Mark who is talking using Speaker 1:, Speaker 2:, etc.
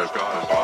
Speaker 1: God, God, God.